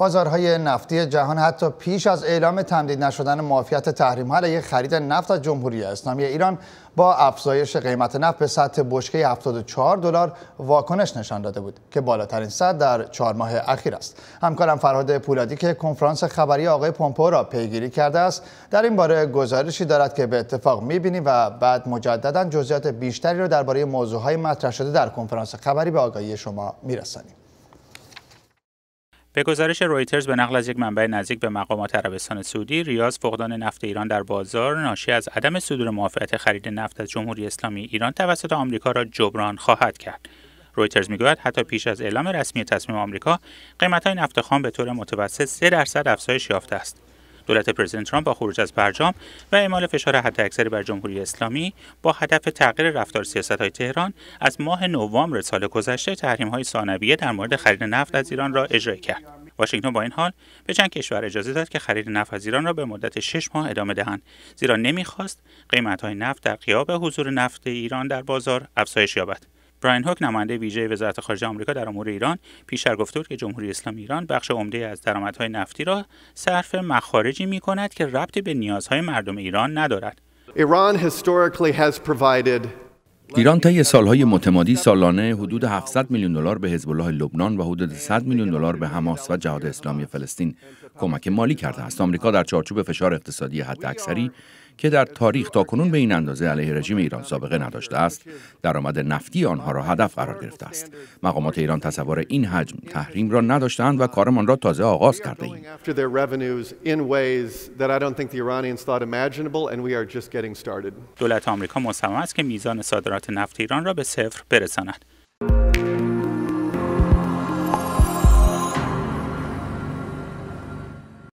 بازارهای نفتی جهان حتی پیش از اعلام تمدید نشدن معافیت تحریم علیه خرید نفت از جمهوری اسلامی ایران با افزایش قیمت نفت به سطح بشکه 74 دلار واکنش نشان داده بود که بالاترین سطح در چهار ماه اخیر است. همکارم فرهاد پولادی که کنفرانس خبری آقای پومپو را پیگیری کرده است در این باره گزارشی دارد که به اتفاق می‌بینیم و بعد مجددا جزئیات بیشتری را درباره موضوعهای مطرح شده در کنفرانس خبری به آگاهی شما می‌رسانیم. به گزارش رویترز به نقل از یک منبع نزدیک به مقامات عربستان سعودی ریاض فقدان نفت ایران در بازار ناشی از عدم صدور موافقت خرید نفت از جمهوری اسلامی ایران توسط آمریکا را جبران خواهد کرد. رویترز می‌گوید حتی پیش از اعلام رسمی تصمیم آمریکا قیمتهای نفت خام به طور متوسط 3 درصد افزایش یافته است. دولت پرزیدنت ترامپ با خروج از برجام و اعمال فشار حداکثری بر جمهوری اسلامی با هدف تغییر رفتار های تهران از ماه نوامبر سال گذشته تحریم‌های ثانویه در مورد خرید نفت از ایران را اجرا کرد. واشنگتن با این حال به چند کشور اجازه داد که خرید نفت از ایران را به مدت 6 ماه ادامه دهند زیرا نمی‌خواست قیمت‌های نفت در قیاب حضور نفت ایران در بازار افزایش یابد. براین هوک نماینده ویژه وزارت خارجه آمریکا در امور ایران پیشتر گفته بود که جمهوری اسلامی ایران بخش عمده از درآمدهای نفتی را صرف مخارجی می کند که ربطی به نیازهای مردم ایران ندارد. ایران طی سالهای متمادی سالانه حدود 700 میلیون دلار به حزب الله لبنان و حدود 100 میلیون دلار به حماس و جهاد اسلامی فلسطین کمک مالی کرده است. آمریکا در چارچوب فشار اقتصادی حداکثری که در تاریخ تا کنون به این اندازه علیه رژیم ایران سابقه نداشته است درآمد نفتی آنها را هدف قرار گرفته است. مقامات ایران تصور این حجم تحریم را نداشتند و کارمان را تازه آغاز کرده ایم. دولت آمریکا مصمم است که میزان صادرات نفت ایران را به صفر برساند.